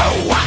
Oh, wow.